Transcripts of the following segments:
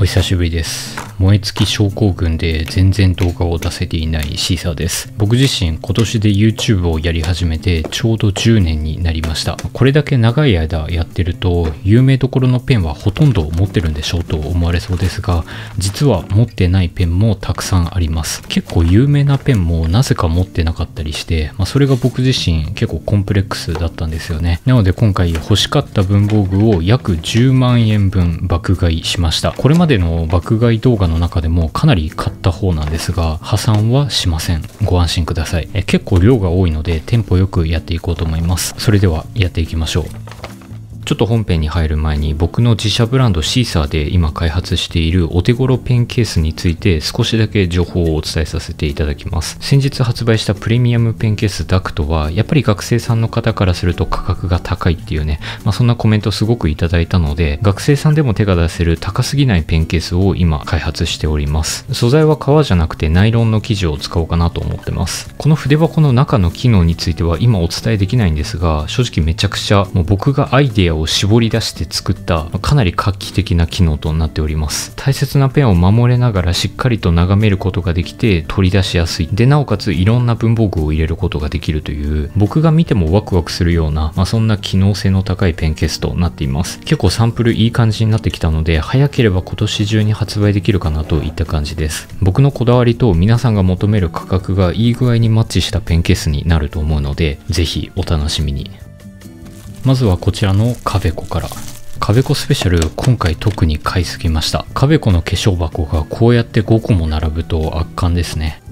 お久しぶりです。燃え尽き症候群で全然動画を出せていないシーサーです。僕自身今年で YouTube をやり始めてちょうど10年になりました。これだけ長い間やってると有名どころのペンはほとんど持ってるんでしょうと思われそうですが、実は持ってないペンもたくさんあります。結構有名なペンもなぜか持ってなかったりして、まあ、それが僕自身結構コンプレックスだったんですよね。なので今回欲しかった文房具を約10万円分爆買いしました。これまででの爆買い動画の中でもかなり買った方なんですが、破産はしません。ご安心ください。え結構量が多いのでテンポよくやっていこうと思います。それではやっていきましょう。ちょっと本編に入る前に僕の自社ブランドシーサーで今開発しているお手頃ペンケースについて少しだけ情報をお伝えさせていただきます。先日発売したプレミアムペンケースダクトはやっぱり学生さんの方からすると価格が高いっていうね、まあ、そんなコメントすごくいただいたので学生さんでも手が出せる高すぎないペンケースを今開発しております。素材は革じゃなくてナイロンの生地を使おうかなと思ってます。この筆箱の中の機能については今お伝えできないんですが正直めちゃくちゃもう僕がアイデアを絞り出して作ったかなり画期的な機能となっております。大切なペンを守れながらしっかりと眺めることができて取り出しやすい。でなおかついろんな文房具を入れることができるという僕が見てもワクワクするような、まあ、そんな機能性の高いペンケースとなっています。結構サンプルいい感じになってきたので早ければ今年中に発売できるかなといった感じです。僕のこだわりと皆さんが求める価格がいい具合にマッチしたペンケースになると思うのでぜひお楽しみに。まずはこちらのカベコから。カベコスペシャル今回特に買いすぎました。カベコの化粧箱がこうやって5個も並ぶと圧巻ですね。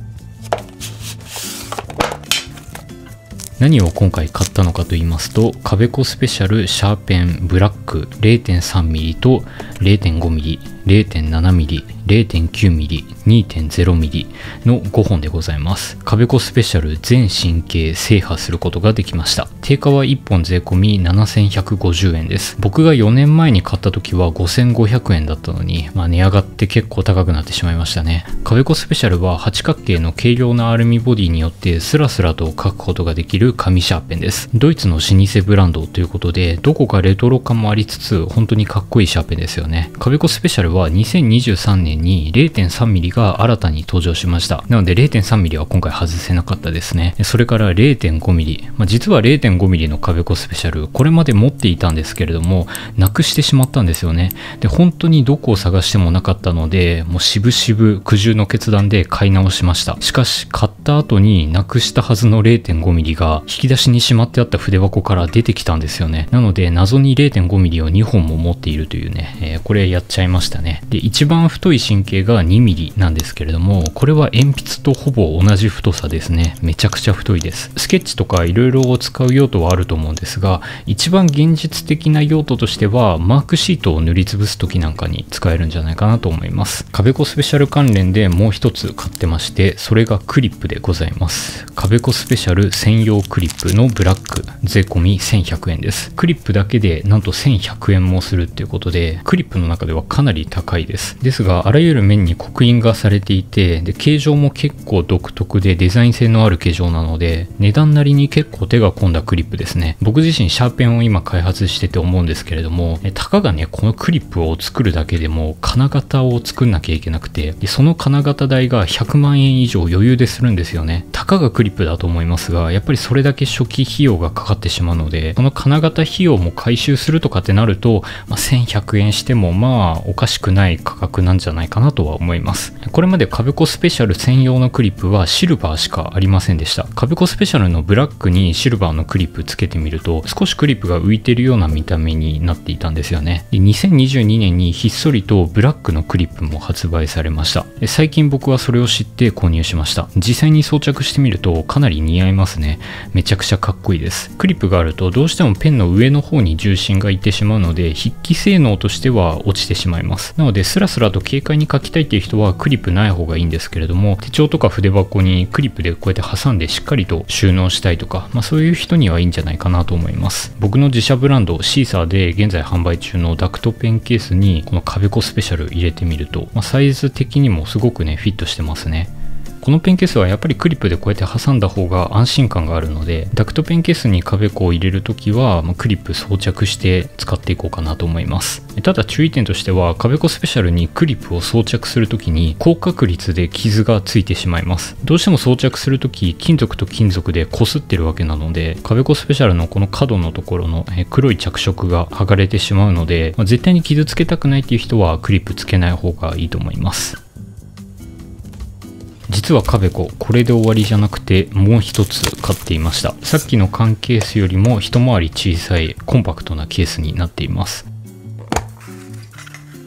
何を今回買ったのかと言いますと、カベコスペシャルシャーペンブラック 0.3mm と 0.5mm、0.7mm、0.9mm、2.0mm の5本でございます。カベコスペシャル全神経制覇することができました。定価は1本税込7150円です。僕が4年前に買った時は5500円だったのに、まあ、値上がって結構高くなってしまいましたね。カベコスペシャルは八角形の軽量なアルミボディによってスラスラと書くことができる紙シャーペンです。ドイツの老舗ブランドということで、どこかレトロ感もありつつ、本当にかっこいいシャーペンですよね。カベコスペシャルは2023年に 0.3mm が新たに登場しました。なので 0.3mm は今回外せなかったですね。それから 0.5mm。まあ、実は 0.5mm のカベコスペシャル、これまで持っていたんですけれども、なくしてしまったんですよね。で、本当にどこを探してもなかったので、もう渋々苦渋の決断で買い直しました。しかし、買った後になくしたはずの 0.5mm が引き出しにしまってあった筆箱から出てきたんですよね。なので、謎に 0.5mm を2本も持っているというね、えーこれやっちゃいましたね。で、一番太い神経が 2mm なんですけれども、これは鉛筆とほぼ同じ太さですね。めちゃくちゃ太いです。スケッチとかいろいろ使う用途はあると思うんですが、一番現実的な用途としては、マークシートを塗りつぶす時なんかに使えるんじゃないかなと思います。カベコスペシャル関連でもう一つ買ってまして、それがクリップでございます。カベコスペシャル専用クリップのブラック、税込み1100円です。クリップだけでなんと1100円もするっていうことで、クリップの中ではかなり高いです。ですが、あらゆる面に刻印がされていて、で、形状も結構独特でデザイン性のある形状なので、値段なりに結構手が込んだクリップですね。僕自身シャーペンを今開発してて思うんですけれども、たかがね、このクリップを作るだけでも金型を作んなきゃいけなくて、でその金型代が100万円以上余裕でするんですよね。たかがクリップだと思いますが、やっぱりそれだけ初期費用がかかってしまうので、その金型費用も回収するとかってなると、まあ、1100円してもまあおかしくない価格なんじゃないかなとは思います。これまでカベコスペシャル専用のクリップはシルバーしかありませんでした。カベコスペシャルのブラックにシルバーのクリップつけてみると、少しクリップが浮いてるような見た目になっていたんですよね。で2022年にひっそりとブラックのクリップも発売されました。最近僕はそれを知って購入しました。実際に装着してみるとかなり似合いますね。めちゃくちゃかっこいいです。クリップがあるとどうしてもペンの上の方に重心がいってしまうので、筆記性能としては落ちてしまいます。なので、スラスラと軽快に書きたいっていう人はクリップない方がいいんですけれども、手帳とか筆箱にクリップでこうやって挟んでしっかりと収納したいとか、まあそういう人にはいいんじゃないかなと思います。僕の自社ブランドシーサーで現在販売中のダクトペンケースにこのカベコスペシャル入れてみると、まあ、サイズ的にもすごくね、フィットしてますね。このペンケースはやっぱりクリップでこうやって挟んだ方が安心感があるのでダクトペンケースに壁子を入れるときは、ま、クリップ装着して使っていこうかなと思います。ただ注意点としては壁子スペシャルにクリップを装着するときに高確率で傷がついてしまいます。どうしても装着するとき金属と金属で擦ってるわけなので壁子スペシャルのこの角のところの黒い着色が剥がれてしまうので、まあ、絶対に傷つけたくないっていう人はクリップつけない方がいいと思います。実はカベコこれで終わりじゃなくてもう一つ買っていました。さっきの缶ケースよりも一回り小さいコンパクトなケースになっています。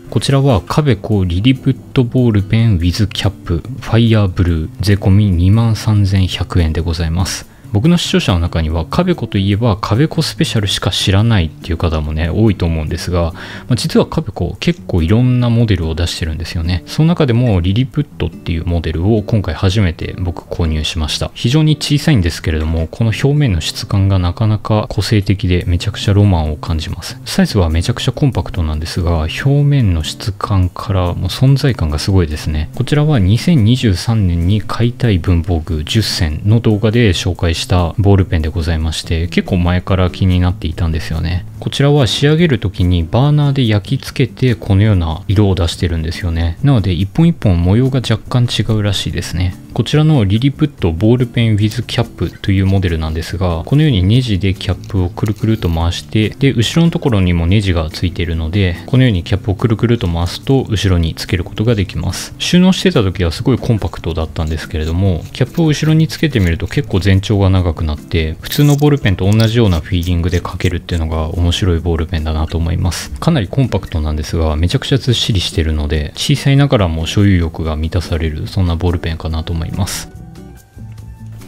こちらはカベコリリプットボールペンウィズキャップファイヤーブルー税込23,100円でございます。僕の視聴者の中にはカベコといえばカベコスペシャルしか知らないっていう方もね多いと思うんですが、まあ、実はカベコ結構いろんなモデルを出してるんですよね。その中でもリリプットっていうモデルを今回初めて僕購入しました。非常に小さいんですけれどもこの表面の質感がなかなか個性的でめちゃくちゃロマンを感じます。サイズはめちゃくちゃコンパクトなんですが表面の質感からもう存在感がすごいですね。こちらは2023年に買いたい文房具10選の動画で紹介ししたボールペンでございまして結構前から気になっていたんですよね。こちらは仕上げる時にバーナーで焼き付けてこのような色を出してるんですよね。なので一本一本模様が若干違うらしいですね。こちらのリリプットボールペン with キャップというモデルなんですがこのようにネジでキャップをくるくると回してで後ろのところにもネジがついているのでこのようにキャップをくるくると回すと後ろにつけることができます。収納してた時はすごいコンパクトだったんですけれどもキャップを後ろにつけてみると結構全長が長くなって普通のボールペンと同じようなフィーリングで書けるっていうのが面白いボールペンだなと思います。かなりコンパクトなんですがめちゃくちゃずっしりしてるので小さいながらも所有欲が満たされるそんなボールペンかなと思います。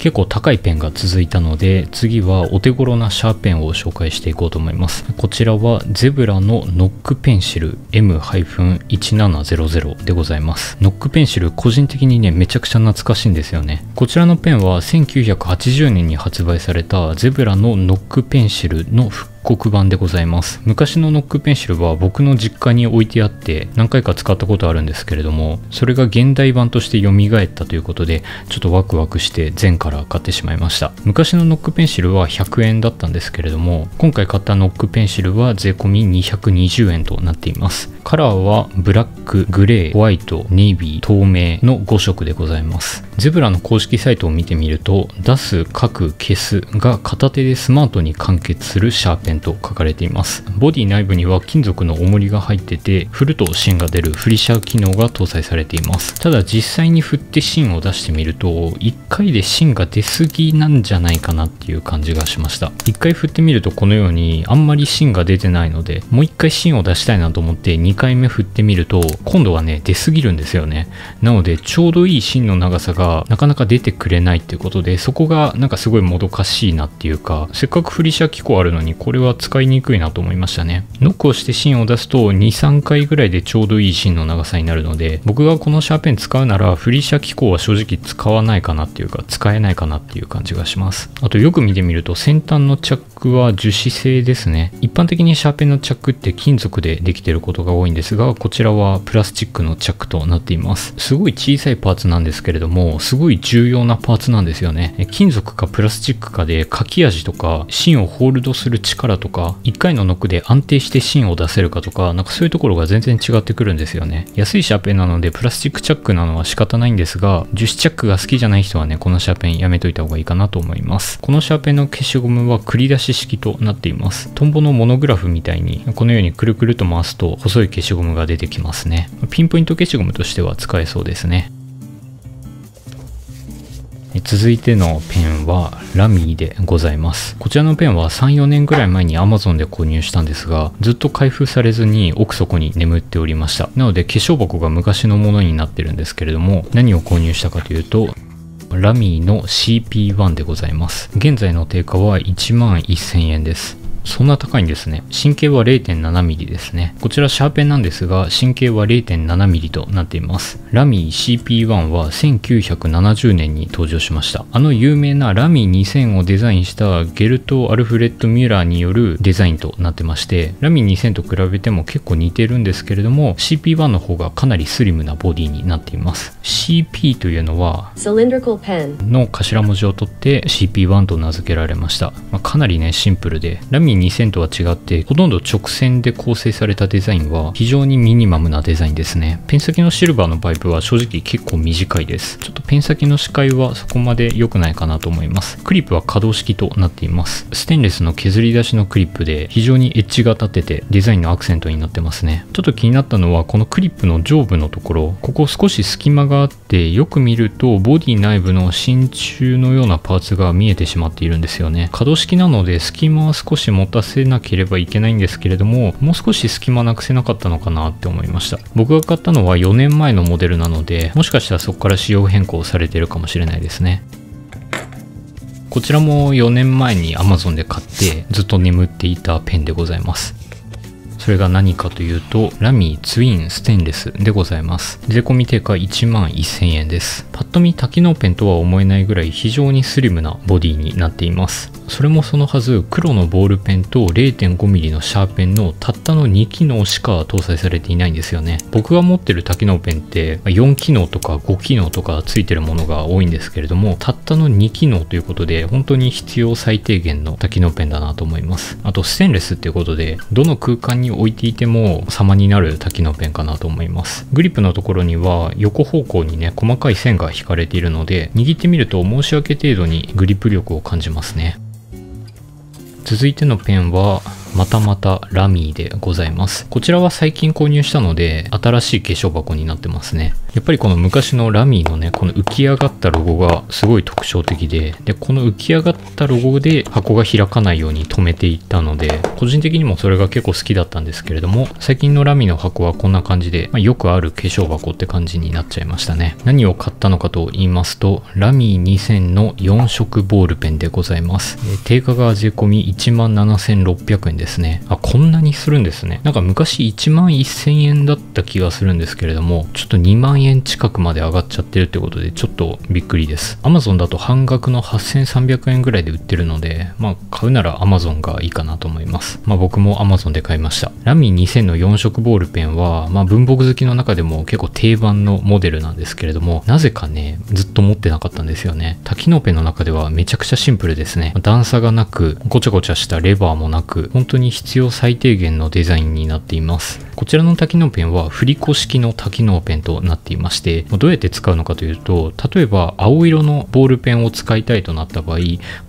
結構高いペンが続いたので次はお手頃なシャーペンを紹介していこうと思います。こちらはゼブラのノックペンシル M-1700 でございます。ノックペンシル個人的にねめちゃくちゃ懐かしいんですよね。こちらのペンは1980年に発売されたゼブラのノックペンシルの復刻版でございます。昔のノックペンシルは僕の実家に置いてあって何回か使ったことあるんですけれどもそれが現代版として蘇ったということでちょっとワクワクして前から買ってしまいました。昔のノックペンシルは100円だったんですけれども今回買ったノックペンシルは税込220円となっています。カラーはブラック、グレー、ホワイト、ネイビー、透明の5色でございます。ゼブラの公式サイトを見てみると出す、書く、消すが片手でスマートに完結するシャーペンと書かれています。ボディ内部には金属の重りが入ってて振ると芯が出るフリシャー機能が搭載されています。ただ実際に振って芯を出してみると1回で芯が出すぎなんじゃないかなっていう感じがしました。1回振ってみるとこのようにあんまり芯が出てないのでもう1回芯を出したいなと思って2回目振ってみると今度はね出すぎるんですよね。なのでちょうどいい芯の長さがなかなか出てくれないっていうことでそこがなんかすごいもどかしいなっていうかせっかくフリシャー機構あるのにこれはは使いにくいなと思いましたね。ノックをして芯を出すと23回ぐらいでちょうどいい芯の長さになるので僕がこのシャーペン使うならフリシャ機構は正直使わないかなっていうか使えないかなっていう感じがします。あとよく見てみると先端のチャックは樹脂製ですね。一般的にシャーペンのチャックって金属でできてることが多いんですがこちらはプラスチックのチャックとなっています。すごい小さいパーツなんですけれどもすごい重要なパーツなんですよね。金属かプラスチックかで書き味とか芯をホールドする力とか1回のノックで安定して芯を出せるかとか、なんかそういうところが全然違ってくるんですよね。安いシャーペンなのでプラスチックチャックなのは仕方ないんですが、樹脂チャックが好きじゃない人はね、このシャーペンやめといた方がいいかなと思います。このシャーペンの消しゴムは繰り出し式となっています。トンボのモノグラフみたいに、このようにくるくると回すと細い消しゴムが出てきますね。ピンポイント消しゴムとしては使えそうですね。続いてのペンはラミーでございます。こちらのペンは34年ぐらい前に Amazon で購入したんですがずっと開封されずに奥底に眠っておりました。なので化粧箱が昔のものになってるんですけれども何を購入したかというとラミーの CP1 でございます。現在の定価は1万1000円です。そんな高いんですね。神経は 0.7mm ですね。こちらシャーペンなんですが、神経は 0.7mm となっています。ラミー CP1 は1970年に登場しました。あの有名なラミー2000をデザインしたゲルト・アルフレッド・ミュラーによるデザインとなってまして、ラミー2000と比べても結構似てるんですけれども、CP1 の方がかなりスリムなボディになっています。CP というのは、の頭文字を取って CP1 と名付けられました。まあ、かなりね、シンプルで、ラミー2000とは違って、ほとんど直線で構成されたデザインは非常にミニマムなデザインですね。ペン先のシルバーのパイプは正直結構短いです。ちょっとペン先の視界はそこまで良くないかなと思います。クリップは可動式となっています。ステンレスの削り出しのクリップで非常にエッジが立っててデザインのアクセントになってますね。ちょっと気になったのはこのクリップの上部のところ、ここ少し隙間があってよく見るとボディ内部の真鍮のようなパーツが見えてしまっているんですよね。可動式なので隙間は少し持たせなければいけないんですけれども、もう少し隙間なくせなかったのかなって思いました。僕が買ったのは4年前のモデルなので、もしかしたらそこから仕様変更されてるかもしれないですね。こちらも4年前に Amazon で買ってずっと眠っていたペンでございます。それが何かというと、ラミーツインステンレスでございます。税込み定価1万1000円です。パッと見多機能ペンとは思えないぐらい非常にスリムなボディになっています。それもそのはず黒のボールペンと 0.5mm のシャーペンのたったの2機能しか搭載されていないんですよね僕が持ってる多機能ペンって4機能とか5機能とかついてるものが多いんですけれどもたったの2機能ということで本当に必要最低限の多機能ペンだなと思いますあとステンレスっていうことでどの空間に置いていても様になる多機能ペンかなと思いますグリップのところには横方向にね細かい線が引かれているので握ってみると申し訳程度にグリップ力を感じますね続いてのペンはまたまたラミーでございます。こちらは最近購入したので、新しい化粧箱になってますね。やっぱりこの昔のラミーのね、この浮き上がったロゴがすごい特徴的で、で、この浮き上がったロゴで箱が開かないように止めていったので、個人的にもそれが結構好きだったんですけれども、最近のラミーの箱はこんな感じで、まあ、よくある化粧箱って感じになっちゃいましたね。何を買ったのかと言いますと、ラミー2000の4色ボールペンでございます。定価が税込み17,600円ですね。あ、こんなにするんですね。なんか昔1万1000円だった気がするんですけれども、ちょっと2万円近くまで上がっちゃってるってことで、ちょっとびっくりです。Amazon だと半額の8300円ぐらいで売ってるので、まあ買うなら Amazon がいいかなと思います。まあ僕も Amazon で買いました。ラミー2000の4色ボールペンは、まあ文房具好きの中でも結構定番のモデルなんですけれども、なぜかね、ずっと持ってなかったんですよね。多機能ペンの中ではめちゃくちゃシンプルですね。段差がなく、ごちゃごちゃしたレバーもなく、本当に必要最低限のデザインになっています。こちらの多機能ペンは振り子式の多機能ペンとなっていますいまして、どうやって使うのかというと、例えば青色のボールペンを使いたいとなった場合、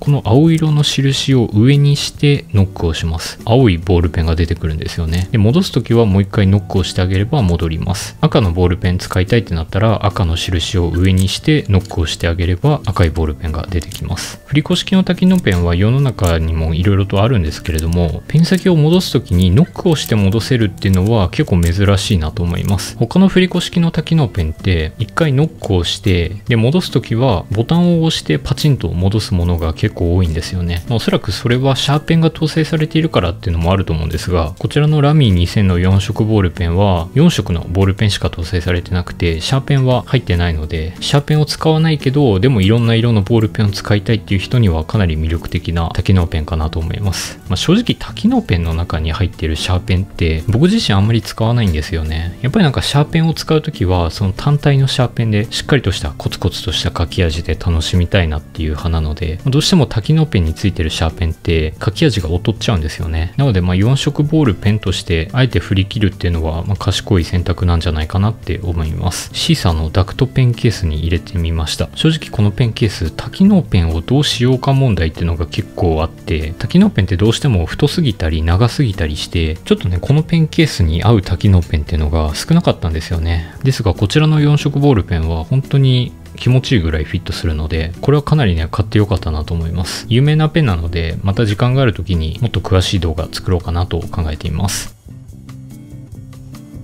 この青色の印を上にしてノックをします。青いボールペンが出てくるんですよね。で戻すときはもう一回ノックをしてあげれば戻ります。赤のボールペン使いたいってなったら赤の印を上にしてノックをしてあげれば赤いボールペンが出てきます。振り子式の多機能ペンは世の中にも色々とあるんですけれども、ペン先を戻すときにノックをして戻せるっていうのは結構珍しいなと思います。他の振り子式の多機能ペンって一回ノックをしてで戻す時はボタンを押してパチンと戻すものが結構多いんですよね。まおそらくそれはシャーペンが搭載されているからっていうのもあると思うんですがこちらのラミー2000の4色ボールペンは4色のボールペンしか搭載されてなくてシャーペンは入ってないのでシャーペンを使わないけどでもいろんな色のボールペンを使いたいっていう人にはかなり魅力的な多機能ペンかなと思います。まあ、正直多機能ペンの中に入ってるシャーペンって僕自身あんまり使わないんですよね。やっぱりなんかシャーペンを使う時はその単体のシャーペンでしっかりとしたコツコツとした書き味で楽しみたいなっていう派なのでどうしても多機能ペンについてるシャーペンって書き味が劣っちゃうんですよね。なのでまあ4色ボールペンとしてあえて振り切るっていうのはま賢い選択なんじゃないかなって思います。シーサーのダクトペンケースに入れてみました。正直このペンケース多機能ペンをどうしようか問題っていうのが結構あって多機能ペンってどうしても太すぎたり長すぎたりしてちょっとねこのペンケースに合う多機能ペンっていうのが少なかったんですよねですがこちらの4色ボールペンは本当に気持ちいいぐらいフィットするので、これはかなりね、買ってよかったなと思います。有名なペンなので、また時間がある時にもっと詳しい動画作ろうかなと考えています。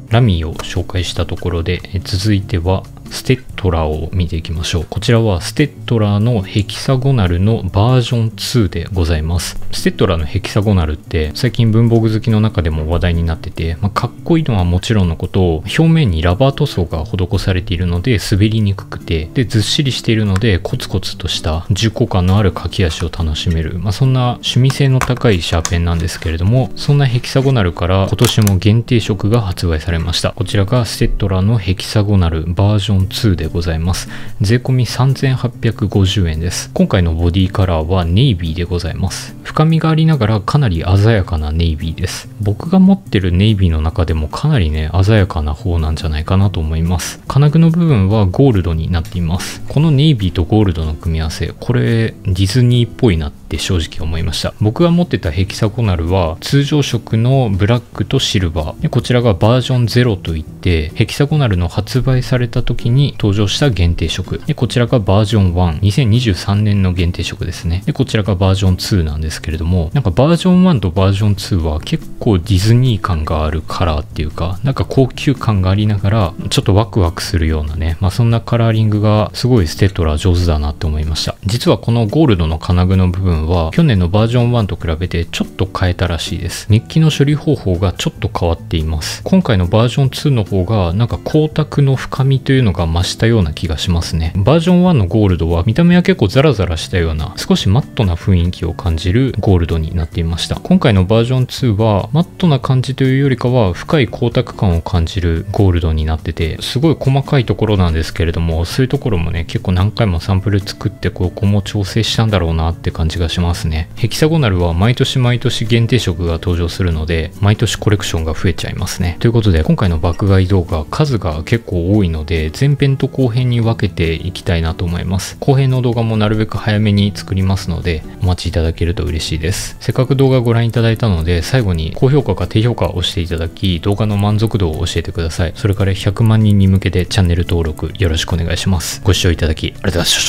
ラミーを紹介したところで、続いてはステットラを見ていきましょう。こちらはステットラのヘキサゴナルのバージョン2でございます。ステットラのヘキサゴナルって最近文房具好きの中でも話題になってて、まあ、かっこいいのはもちろんのこと表面にラバー塗装が施されているので滑りにくくて、で、ずっしりしているのでコツコツとした重厚感のある書き足を楽しめる、まあ、そんな趣味性の高いシャーペンなんですけれども、そんなヘキサゴナルから今年も限定色が発売されました。こちらがステットラのヘキサゴナルバージョン2でございます。税込3850円です。今回のボディカラーはネイビーでございます。深みがありながらかなり鮮やかなネイビーです。僕が持ってるネイビーの中でもかなりね、鮮やかな方なんじゃないかなと思います。金具の部分はゴールドになっています。このネイビーとゴールドの組み合わせ、これディズニーっぽいなって正直思いました。僕が持ってたヘキサゴナルは通常色のブラックとシルバー。でこちらがバージョン0といって、ヘキサゴナルの発売された時に登場した限定色。でこちらがバージョン1。2023年の限定色ですね。でこちらがバージョン2なんですけれども、なんかバージョン1とバージョン2は結構ディズニー感があるカラーっていうか、なんか高級感がありながら、ちょっとワクワクするようなね、まあそんなカラーリングがすごいステトラ上手だなって思いました。実はこのゴールドの金具の部分は、去年のバージョン1と比べてちょっと変えたらしいです。日記の処理方法がちょっと変わっています。今回のバージョン2の方が、なんか光沢の深みというのが増したような気がしますね。バージョン1のゴールドは見た目は結構ザラザラしたような、少しマットな雰囲気を感じるゴールドになっていました。今回のバージョン2は、マットな感じというよりかは、深い光沢感を感じるゴールドになってて、すごい細かいところなんですけれども、そういうところもね、結構何回もサンプル作って、ここも調整したんだろうなって感じがしますね。ヘキサゴナルは毎年毎年限定色が登場するので、毎年コレクションが増えちゃいますね。ということで、今回の爆買い動画、数が結構多いので、前編と後編に分けていきたいなと思います。後編の動画もなるべく早めに作りますので、お待ちいただけると嬉しいです。せっかく動画ご覧いただいたので、最後に高評価か低評価を押していただき、動画の満足度を教えてください。それから100万人に向けてチャンネル登録よろしくお願いします。ご視聴いただきありがとうございました。